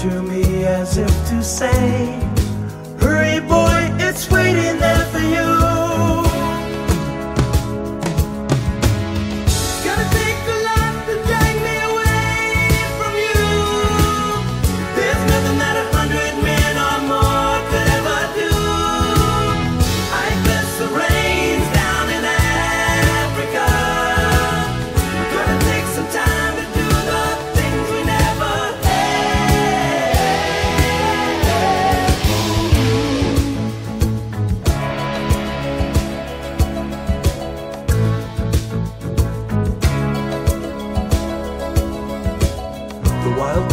To me as if to say, Hurry, boy,